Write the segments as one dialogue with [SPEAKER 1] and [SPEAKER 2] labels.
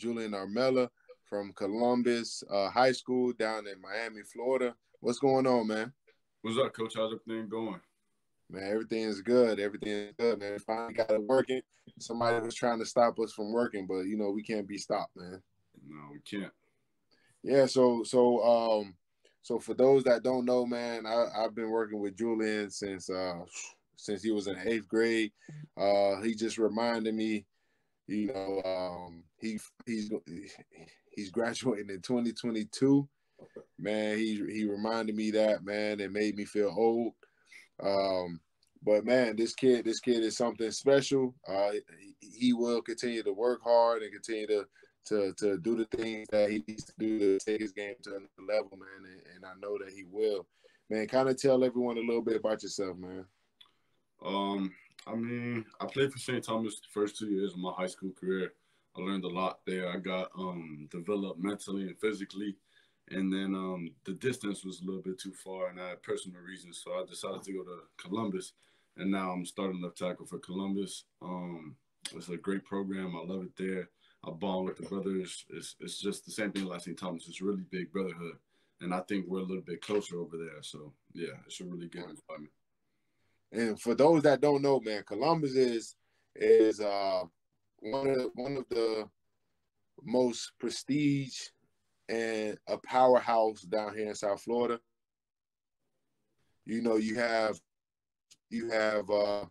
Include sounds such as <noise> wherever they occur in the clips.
[SPEAKER 1] Julian Armella from Columbus uh, High School down in Miami, Florida. What's going on, man?
[SPEAKER 2] What's up, Coach? How's everything going?
[SPEAKER 1] Man, everything is good. Everything is good, man. Finally got it working. Somebody was trying to stop us from working, but you know we can't be stopped, man.
[SPEAKER 2] No, we can't.
[SPEAKER 1] Yeah. So, so, um, so for those that don't know, man, I, I've been working with Julian since uh since he was in eighth grade. Uh, he just reminded me, you know, um, he he's he's graduating in 2022. Man, he he reminded me that man. It made me feel old. Um, but man, this kid, this kid is something special. Uh, he will continue to work hard and continue to to to do the things that he needs to do to take his game to another level, man. And, and I know that he will. Man, kind of tell everyone a little bit about yourself, man.
[SPEAKER 2] Um, I mean, I played for St. Thomas the first two years of my high school career. I learned a lot there. I got um, developed mentally and physically. And then um, the distance was a little bit too far, and I had personal reasons, so I decided to go to Columbus. And now I'm starting left tackle for Columbus. Um, it's a great program. I love it there. I bond with the brothers. It's, it's just the same thing like St. Thomas. It's really big brotherhood. And I think we're a little bit closer over there. So, yeah, it's a really good environment.
[SPEAKER 1] And for those that don't know, man, Columbus is is uh, one of one of the most prestige and a powerhouse down here in South Florida. You know, you have you have uh,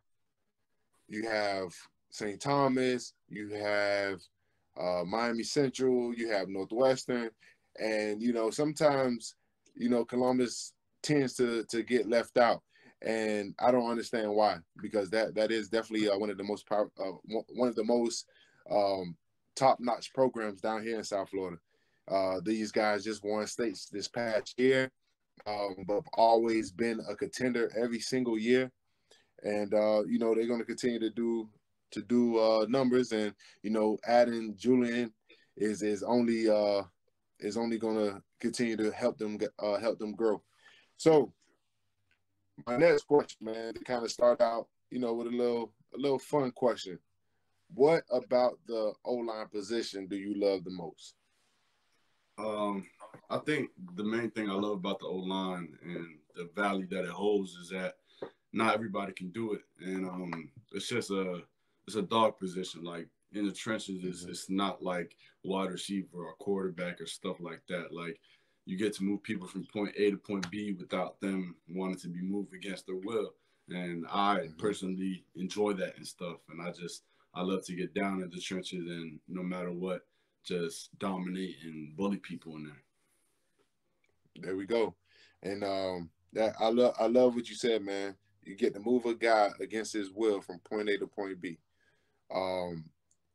[SPEAKER 1] you have St. Thomas, you have uh, Miami Central, you have Northwestern, and you know sometimes you know Columbus tends to to get left out and I don't understand why because that that is definitely uh, one of the most power, uh, one of the most um, top notch programs down here in South Florida. Uh, these guys just won states this past year, um, but always been a contender every single year, and uh, you know they're going to continue to do to do uh, numbers, and you know adding Julian is is only uh, is only going to continue to help them help them grow. So my next question, man, to kind of start out, you know, with a little a little fun question. What about the O line position do you love the most?
[SPEAKER 2] Um, I think the main thing I love about the O line and the value that it holds is that not everybody can do it, and um, it's just a it's a dog position. Like in the trenches, it's, mm-hmm. it's not like wide receiver or quarterback or stuff like that. Like you get to move people from point A to point B without them wanting to be moved against their will. And I mm-hmm. personally enjoy that and stuff. And I just I love to get down in the trenches and no matter what, just dominate and bully people in there.
[SPEAKER 1] There we go. And um that I love I love what you said, man. You get to move a guy against his will from point A to point B. Um,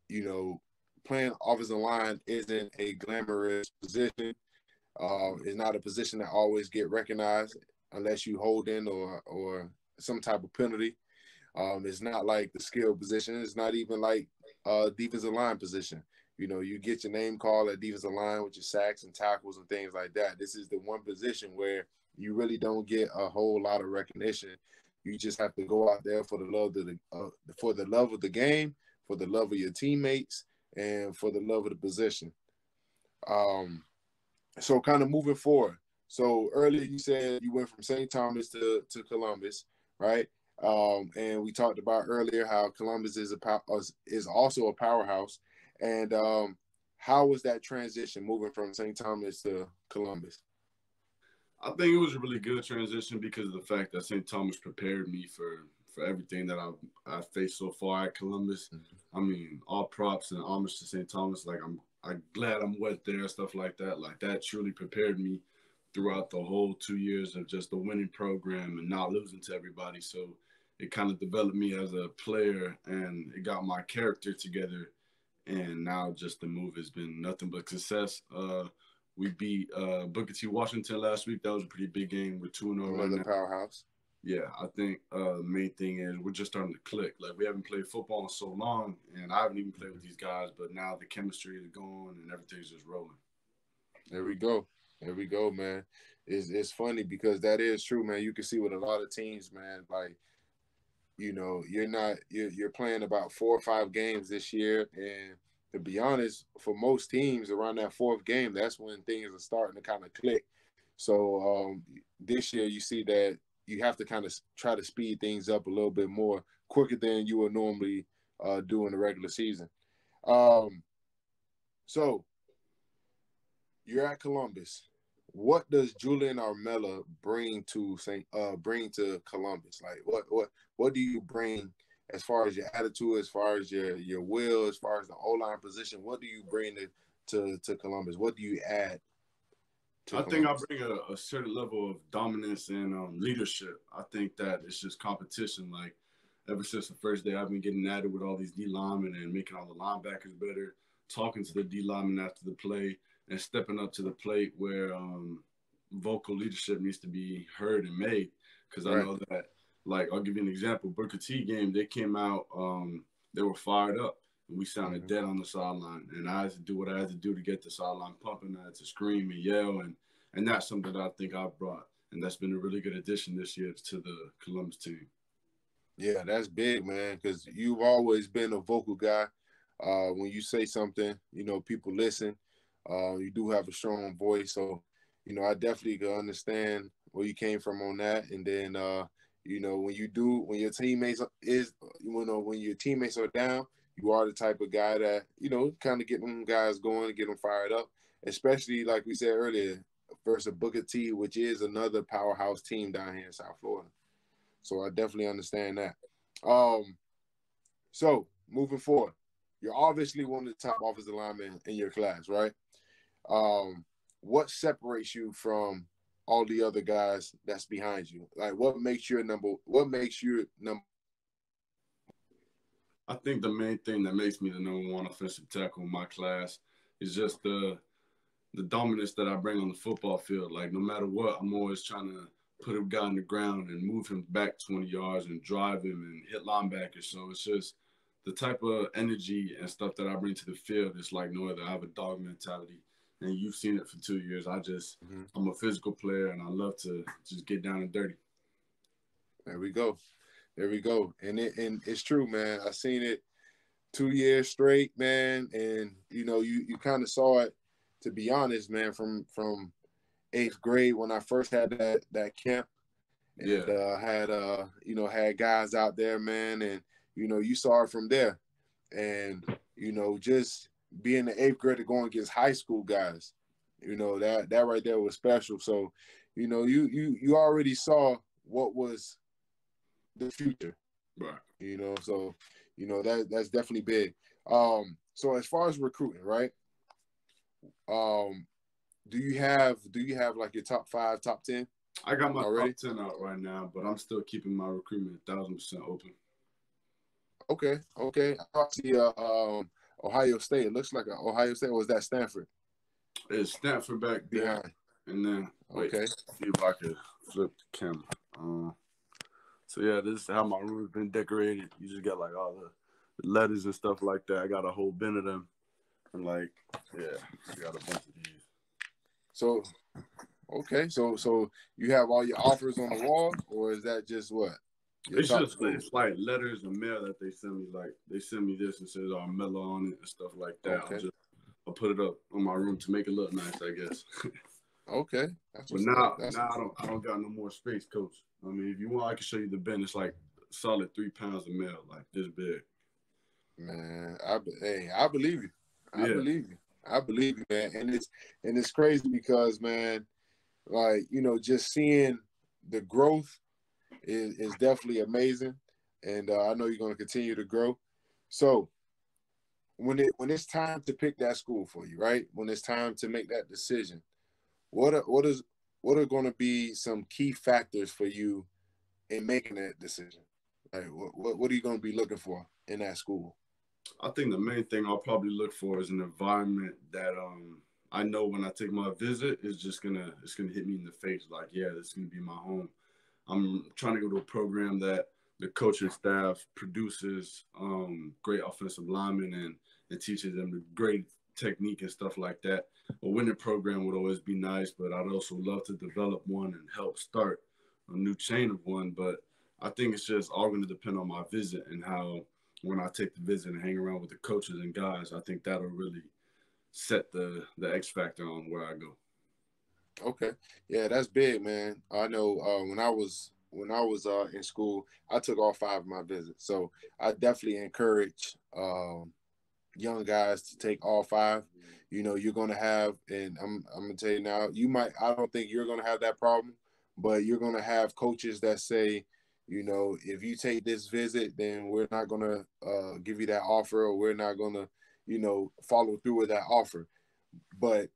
[SPEAKER 1] you know, playing offensive line isn't a glamorous position. Uh, it's not a position that always get recognized unless you hold in or or some type of penalty. Um, it's not like the skill position. It's not even like a defensive line position. You know, you get your name called at defensive line with your sacks and tackles and things like that. This is the one position where you really don't get a whole lot of recognition. You just have to go out there for the love of the uh, for the love of the game, for the love of your teammates, and for the love of the position. Um, so kind of moving forward. So earlier you said you went from St. Thomas to, to Columbus, right? Um, and we talked about earlier how Columbus is a is also a powerhouse. And um, how was that transition moving from St. Thomas to Columbus?
[SPEAKER 2] I think it was a really good transition because of the fact that St. Thomas prepared me for for everything that I've I faced so far at Columbus. Mm-hmm. I mean, all props and homage to St. Thomas. Like I'm I'm glad I'm wet there, stuff like that. Like that truly prepared me throughout the whole two years of just the winning program and not losing to everybody. So it kind of developed me as a player and it got my character together. And now just the move has been nothing but success. Uh, we beat uh, Booker T. Washington last week. That was a pretty big game. We're 2 0
[SPEAKER 1] right now. powerhouse
[SPEAKER 2] yeah, I think uh, the main thing is we're just starting to click. Like we haven't played football in so long, and I haven't even played with these guys, but now the chemistry is going and everything's just rolling.
[SPEAKER 1] There we go. There we go, man. It's it's funny because that is true, man. You can see with a lot of teams, man. Like, you know, you're not you're you're playing about four or five games this year, and to be honest, for most teams around that fourth game, that's when things are starting to kind of click. So um, this year, you see that you have to kind of try to speed things up a little bit more quicker than you would normally uh, do in the regular season. Um, so you're at Columbus. What does Julian Armella bring to Saint uh bring to Columbus? Like what what what do you bring as far as your attitude, as far as your your will, as far as the O line position? What do you bring to to, to Columbus? What do you add?
[SPEAKER 2] I think I bring a, a, certain level of dominance and um, leadership. I think that it's just competition. Like ever since the first day, I've been getting at it with all these D linemen and making all the linebackers better, talking to the D linemen after the play, and stepping up to the plate where um, vocal leadership needs to be heard and made. Because I know that, like, I'll give you an example. Booker T game, they came out, um, they were fired up, and we sounded mm-hmm. dead on the sideline. And I had to do what I had to do to get the sideline pumping. I had to scream and yell, and and that's something that I think I brought, and that's been a really good addition this year to the Columbus team.
[SPEAKER 1] Yeah, that's big, man, because you've always been a vocal guy. Uh, when you say something, you know, people listen. Uh, you do have a strong voice, so you know I definitely can understand where you came from on that. And then uh, you know when you do when your teammates is you know when your teammates are down, you are the type of guy that you know kind of get them guys going, get them fired up. Especially like we said earlier, versus Booker T, which is another powerhouse team down here in South Florida. So I definitely understand that. Um, so moving forward, you're obviously one of the top offensive linemen in your class, right? um, what separates you from all the other guys that's behind you? Like, what makes you number? What makes you number?
[SPEAKER 2] I think the main thing that makes me the number one offensive tackle in my class is just the the dominance that I bring on the football field. Like, no matter what, I'm always trying to put a guy on the ground and move him back 20 yards and drive him and hit linebackers. So it's just the type of energy and stuff that I bring to the field. It's like no other. I have a dog mentality and you've seen it for two years. I just mm-hmm. I'm a physical player and I love to just get down and dirty.
[SPEAKER 1] There we go. There we go. And it and it's true, man. I seen it two years straight, man. And you know, you you kind of saw it, to be honest, man, from from eighth grade when I first had that that camp. And yeah. uh had uh, you know, had guys out there, man, and you know, you saw it from there. And, you know, just being the eighth grader going against high school guys, you know that that right there was special. So, you know, you you you already saw what was the future,
[SPEAKER 2] right?
[SPEAKER 1] You know, so you know that that's definitely big. Um, so as far as recruiting, right? Um, do you have do you have like your top five, top ten?
[SPEAKER 2] I got my already? top ten out right now, but I'm still keeping my recruitment thousand percent open.
[SPEAKER 1] Okay, okay. I see. Uh, um, Ohio State. It looks like Ohio State. was that Stanford?
[SPEAKER 2] It's Stanford back there. Behind. And then wait,
[SPEAKER 1] okay.
[SPEAKER 2] see if I can flip the camera. Um, so yeah, this is how my room's been decorated. You just got like all the letters and stuff like that. I got a whole bin of them. And like, yeah, I got a bunch of these.
[SPEAKER 1] So okay, so so you have all your offers on the wall, or is that just what?
[SPEAKER 2] It's just it's like letters and mail that they send me. Like they send me this and says Armella on it and stuff like that. Okay. I'll just I'll put it up on my room to make it look nice, I guess. <laughs>
[SPEAKER 1] okay.
[SPEAKER 2] That's but now now I don't I don't got no more space, coach. I mean, if you want, I can show you the bin. It's like solid three pounds of mail, like this big.
[SPEAKER 1] Man, I hey, I believe you. I yeah. believe you. I believe you, man. And it's and it's crazy because man, like you know, just seeing the growth is, is definitely amazing, and uh, I know you're going to continue to grow. So when it when it's time to pick that school for you, right? When it's time to make that decision, what are, what is what are going to be some key factors for you in making that decision? Like, what, what are you going to be looking for in that school?
[SPEAKER 2] I think the main thing I'll probably look for is an environment that um I know when I take my visit is just gonna it's gonna hit me in the face like yeah this is gonna be my home. I'm trying to go to a program that the coaching staff produces um, great offensive linemen and, and teaches them the great technique and stuff like that. A winning program would always be nice, but I'd also love to develop one and help start a new chain of one. But I think it's just all going to depend on my visit and how when I take the visit and hang around with the coaches and guys, I think that'll really set the the X factor on where I go.
[SPEAKER 1] Okay, yeah, that's big, man. I know uh, when I was when I was uh, in school, I took all five of my visits, so I definitely encourage um, young guys to take all five. You know, you're gonna have, and I'm I'm gonna tell you now, you might. I don't think you're gonna have that problem, but you're gonna have coaches that say, you know, if you take this visit, then we're not gonna uh, give you that offer, or we're not gonna, you know, follow through with that offer. But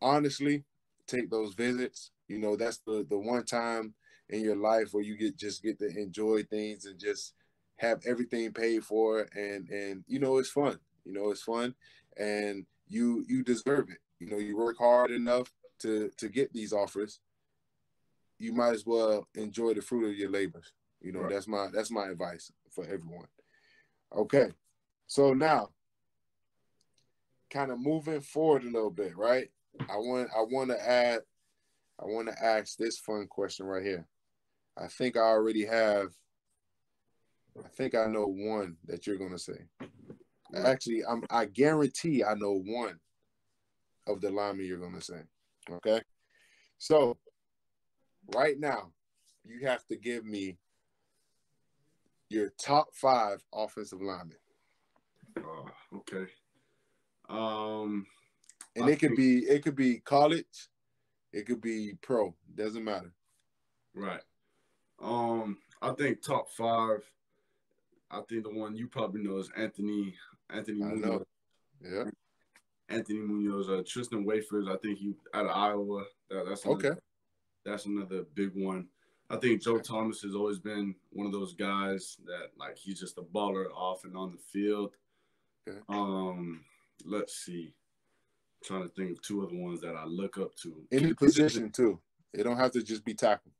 [SPEAKER 1] honestly, take those visits. You know, that's the the one time in your life where you get just get to enjoy things and just have everything paid for and and you know it's fun. You know, it's fun and you you deserve it. You know, you work hard enough to to get these offers. You might as well enjoy the fruit of your labors. You know, right. that's my that's my advice for everyone. Okay. So now kind of moving forward a little bit, right? I want I want to add I want to ask this fun question right here. I think I already have I think I know one that you're going to say. Actually, I'm I guarantee I know one of the linemen you're going to say. Okay? So, right now, you have to give me your top 5 offensive linemen.
[SPEAKER 2] Uh, okay. Um,
[SPEAKER 1] and I it could think, be it could be college, it could be pro. Doesn't matter.
[SPEAKER 2] Right. Um, I think top five. I think the one you probably know is Anthony Anthony I Munoz. Know.
[SPEAKER 1] Yeah.
[SPEAKER 2] Anthony Munoz, uh, Tristan Wirfs. I think he out of Iowa. That, that's
[SPEAKER 1] another, okay.
[SPEAKER 2] That's another big one. I think Joe Thomas has always been one of those guys that like he's just a baller off and on the field. Okay. Um, let's see. I'm trying to think of two other ones that I look up to.
[SPEAKER 1] Any position too. It don't have to just be tackle.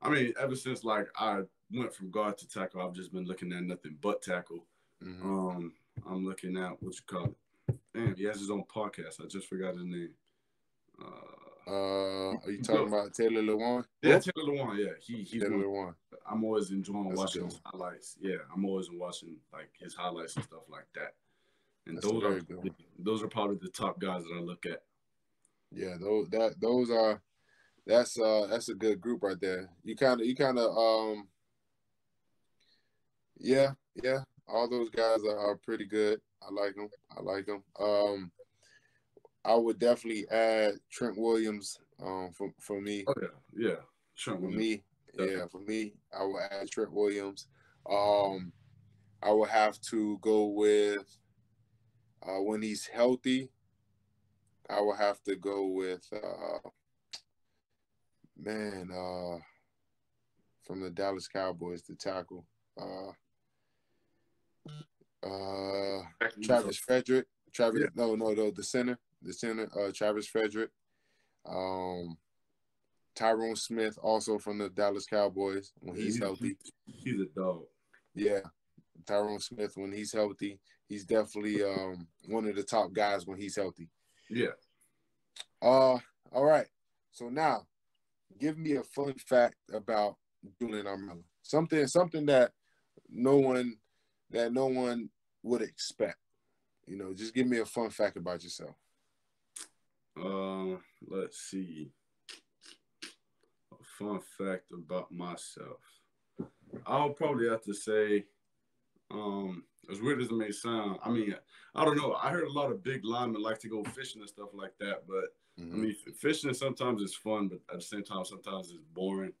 [SPEAKER 2] I mean, ever since like I went from guard to tackle, I've just been looking at nothing but tackle. Mm-hmm. Um, I'm looking at what you call it. Damn, he has his own podcast. I just forgot his name.
[SPEAKER 1] Uh, uh are you talking about Taylor Lewan?
[SPEAKER 2] Yeah, Taylor Lewan. Yeah, he he's
[SPEAKER 1] Taylor Lewan.
[SPEAKER 2] I'm always enjoying That's watching his highlights. Yeah, I'm always watching like his highlights and stuff like that. And That's those are those are probably the top guys that I look at.
[SPEAKER 1] Yeah, those that those are that's uh that's a good group right there. You kind of you kind of um yeah yeah all those guys are, are, pretty good. I like them. I like them. Um, I would definitely add Trent Williams. Um, for for me.
[SPEAKER 2] Oh yeah, yeah. Trent
[SPEAKER 1] for me, definitely. yeah, for me, I would add Trent Williams. Um, I would have to go with uh, when he's healthy. I will have to go with uh, man uh, from the Dallas Cowboys, the tackle. Uh, uh, Travis Frederick. Travis, yeah. no, no, no, the center, the center, uh, Travis Frederick. Um, Tyron Smith, also from the Dallas Cowboys, when he's, he's healthy.
[SPEAKER 2] He's a dog.
[SPEAKER 1] Yeah, Tyron Smith when he's healthy, he's definitely um one of the top guys when he's healthy.
[SPEAKER 2] Yeah.
[SPEAKER 1] Uh, all right. So now, give me a fun fact about Julian Armella. Something, something that no one that no one would expect. You know, just give me a fun fact about yourself.
[SPEAKER 2] Uh, let's see. A fun fact about myself. I'll probably have to say, um, as weird as it may sound, I mean, I don't know. I heard a lot of big linemen like to go fishing and stuff like that, but mm-hmm. I mean, fishing sometimes is fun, but at the same time, sometimes it's boring.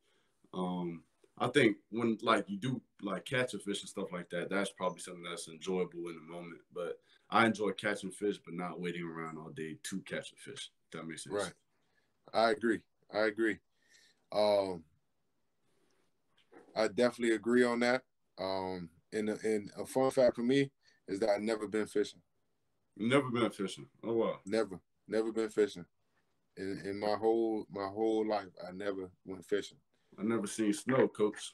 [SPEAKER 2] Um, I think when like you do like catch a fish and stuff like that, that's probably something that's enjoyable in the moment. But I enjoy catching fish, but not waiting around all day to catch a fish. That makes sense.
[SPEAKER 1] Right. I agree. I agree. Um, I definitely agree on that. Um, and, and a fun fact for me is that I've never been fishing.
[SPEAKER 2] Never been fishing. Oh wow.
[SPEAKER 1] Never, never been fishing. In, in my whole my whole life, I never went fishing.
[SPEAKER 2] I never seen snow, coach.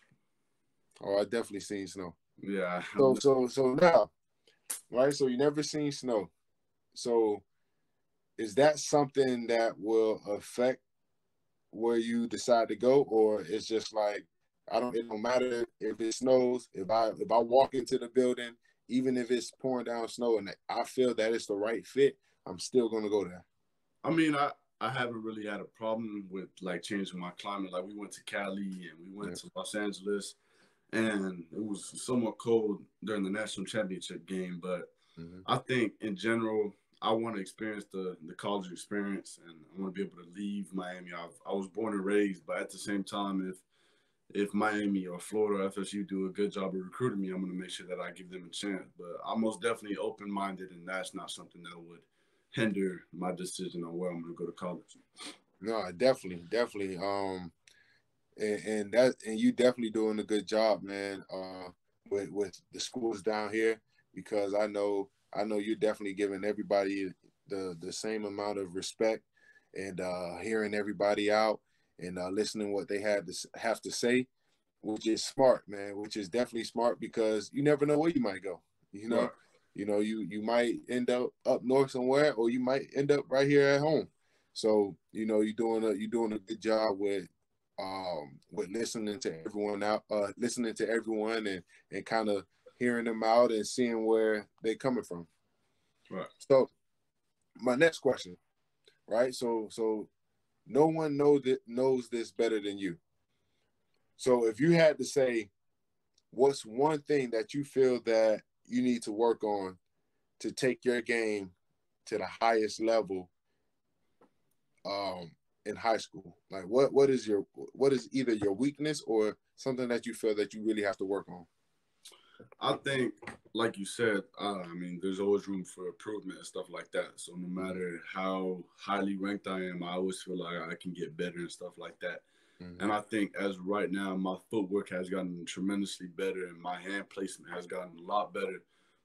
[SPEAKER 1] Oh, I definitely seen snow.
[SPEAKER 2] Yeah.
[SPEAKER 1] So so so now, right? So you never seen snow. So is that something that will affect where you decide to go, or it's just like, I don't. It don't matter if it snows. If I if I walk into the building, even if it's pouring down snow, and I feel that it's the right fit, I'm still gonna go there.
[SPEAKER 2] I mean, I I haven't really had a problem with like changing my climate. Like we went to Cali and we went yeah. to Los Angeles, and it was somewhat cold during the national championship game. But mm-hmm. I think in general, I want to experience the the college experience, and I want to be able to leave Miami. I've, I was born and raised, but at the same time, if if Miami or Florida or FSU do a good job of recruiting me, I'm going to make sure that I give them a chance. But I'm most definitely open minded, and that's not something that would hinder my decision on where I'm going to go to college.
[SPEAKER 1] No, definitely, definitely. Um, and, and that and you definitely doing a good job, man. Uh, with with the schools down here because I know I know you're definitely giving everybody the the same amount of respect and uh, hearing everybody out and uh, listening what they had to have to say, which is smart, man. Which is definitely smart because you never know where you might go. You know, right. You know, you you might end up up north somewhere, or you might end up right here at home. So you know, you're doing a you're doing a good job with um with listening to everyone out, uh, listening to everyone, and and kind of hearing them out and seeing where they're coming from.
[SPEAKER 2] Right.
[SPEAKER 1] So, my next question, right? So so no one know that knows this better than you. So if you had to say, what's one thing that you feel that you need to work on to take your game to the highest level um, in high school? Like what what is your what is either your weakness or something that you feel that you really have to work on?
[SPEAKER 2] I think, like you said, uh, I mean, there's always room for improvement and stuff like that. So no matter how highly ranked I am, I always feel like I can get better and stuff like that. Mm-hmm. And I think as right now, my footwork has gotten tremendously better, and my hand placement has gotten a lot better.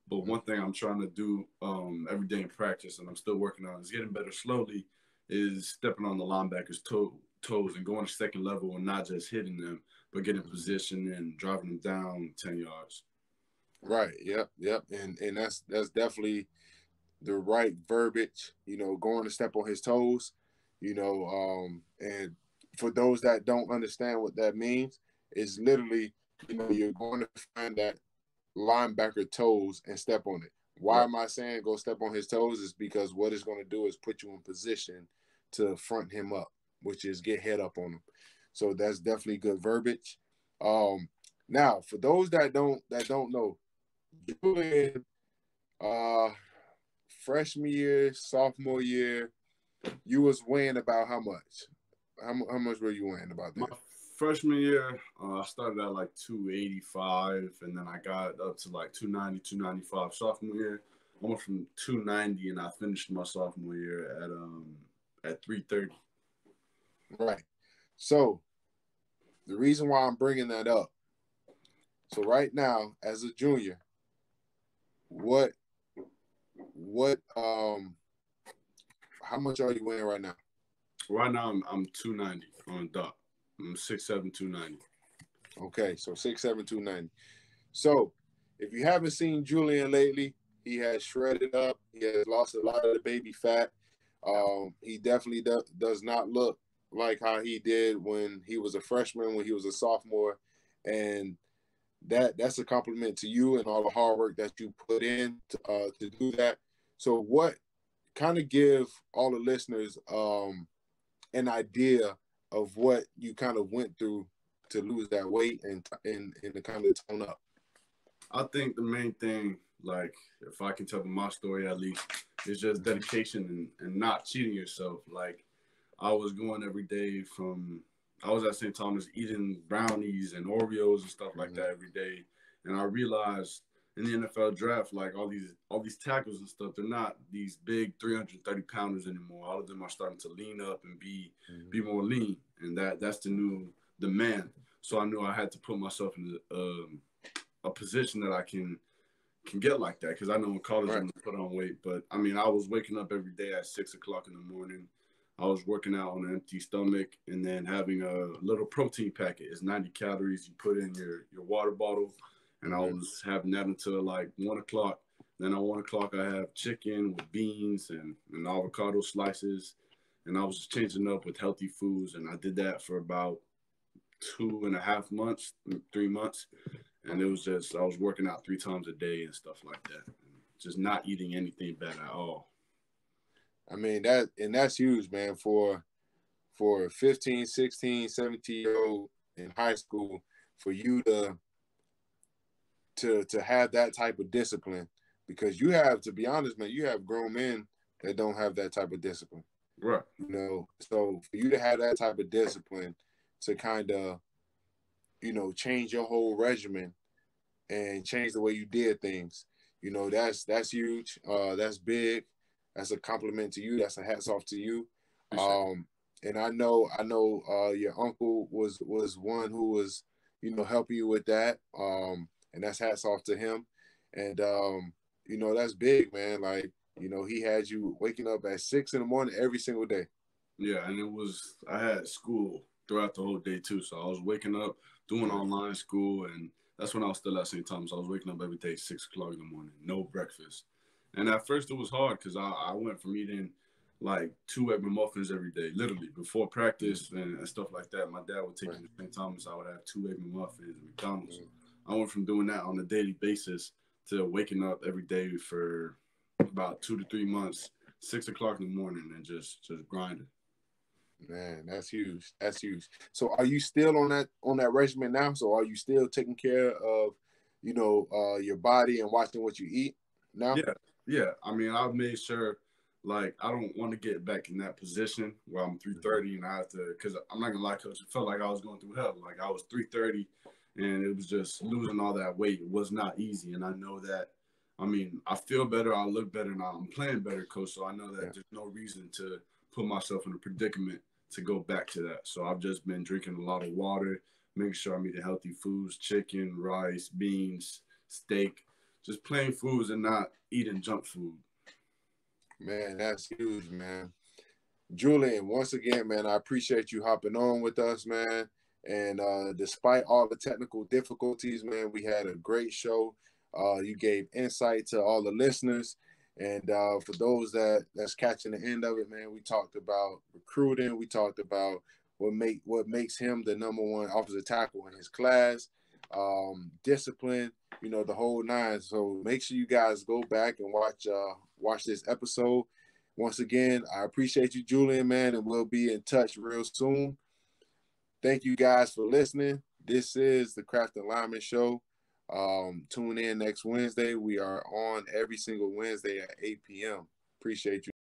[SPEAKER 2] But one thing I'm trying to do um, every day in practice, and I'm still working on, is getting better slowly. Is stepping on the linebacker's toe, toes and going to second level and not just hitting them, but getting mm-hmm. position and driving them down ten yards.
[SPEAKER 1] Right. Yep. Yep. And and that's that's definitely the right verbiage. You know, going to step on his toes. You know, um, and for those that don't understand what that means, is literally, you know, you're going to find that linebacker toes and step on it. Why am I saying go step on his toes? Is because what it's going to do is put you in position to front him up, which is get head up on him. So that's definitely good verbiage. Um, now, for those that don't that don't know, Julian, uh, freshman year, sophomore year, you was weighing about how much? How, how much were you weighing about that? My
[SPEAKER 2] freshman year, uh, I started at like 285, and then I got up to like 290, 295. Sophomore year, I went from 290, and I finished my sophomore year at um at 330.
[SPEAKER 1] Right. So the reason why I'm bringing that up. So right now, as a junior, what what um how much are you weighing right now?
[SPEAKER 2] Right now I'm I'm 290 on dot. I'm 6'7", 290.
[SPEAKER 1] Okay, so 6'7", 290. So if you haven't seen Julian lately, he has shredded up. He has lost a lot of the baby fat. Um, he definitely do, does not look like how he did when he was a freshman, when he was a sophomore, and that that's a compliment to you and all the hard work that you put in to, uh, to do that. So, what kind of give all the listeners um, an idea of what you kind of went through to lose that weight and and and to kind of tone up?
[SPEAKER 2] I think the main thing, like if I can tell my story at least, is just dedication and, and not cheating yourself. Like I was going every day from I was at St. Thomas eating brownies and Oreos and stuff like mm-hmm. that every day, and I realized in the NFL draft, like all these all these tackles and stuff, they're not these big 330 pounders anymore. All of them are starting to lean up and be mm-hmm. be more lean, and that that's the new demand. So I knew I had to put myself in um, a position that I can can get like that because I know in college right. I'm gonna put on weight. But I mean, I was waking up every day at six o'clock in the morning, I was working out on an empty stomach and then having a little protein packet. It's 90 calories. You put in your, your water bottle. And I was having that until like one o'clock. Then at one o'clock, I have chicken with beans and, and avocado slices. And I was just changing up with healthy foods. And I did that for about two and a half months, three months, and it was just I was working out three times a day and stuff like that, just not eating anything bad at all.
[SPEAKER 1] I mean that, and that's huge, man. For for 15, 16, 17 year old in high school, for you to to to have that type of discipline, because you have to be honest, man, you have grown men that don't have that type of discipline.
[SPEAKER 2] Right.
[SPEAKER 1] You know, so for you to have that type of discipline to kind of, you know, change your whole regimen and change the way you did things, you know, that's that's huge. Uh, that's big. That's a compliment to you. That's a hats off to you. Um, and I know, I know, uh, your uncle was was one who was, you know, helping you with that. Um, and that's hats off to him. And um, you know, that's big, man. Like you know, he had you waking up at six in the morning every single day.
[SPEAKER 2] Yeah, and it was I had school throughout the whole day too. So I was waking up, doing online school, and that's when I was still at St. Thomas. I was waking up every day six o'clock in the morning, no breakfast. And at first it was hard because I, I went from eating like two egg muffins every day, literally before practice and, and, stuff like that. My dad would take right. me to St. Thomas. I would have two egg muffins, McDonald's. Mm-hmm. I went from doing that on a daily basis to waking up every day for about two to three months, six o'clock in the morning, and just just grinding.
[SPEAKER 1] Man, that's huge. That's huge. So, are you still on that on that regimen now? So, are you still taking care of, you know, uh, your body and watching what you eat now?
[SPEAKER 2] Yeah, yeah. I mean, I've made sure, like, I don't want to get back in that position where I'm 330 and I have to, because I'm not gonna lie, coach. It felt like I was going through hell. Like I was 330, and it was just losing all that weight. It was not easy, and I know that I mean, I feel better. I look better now. I'm playing better, coach. So I know that yeah. there's no reason to put myself in a predicament to go back to that. So I've just been drinking a lot of water, making sure I'm eating healthy foods, chicken, rice, beans, steak, just plain foods and not eating junk food.
[SPEAKER 1] Man, that's huge, man. Julian, once again, man, I appreciate you hopping on with us, man. And uh, despite all the technical difficulties, man, we had a great show. Uh, you gave insight to all the listeners. And uh, for those that that's catching the end of it, man, we talked about recruiting. We talked about what make what makes him the number one offensive tackle in his class, um, discipline, you know, the whole nine. So make sure you guys go back and watch uh, watch this episode. Once again, I appreciate you, Julian, man, and we'll be in touch real soon. Thank you guys for listening. This is the Crafting Lineman Show. Um, tune in next Wednesday. We are on every single Wednesday at 8 p.m. Appreciate you.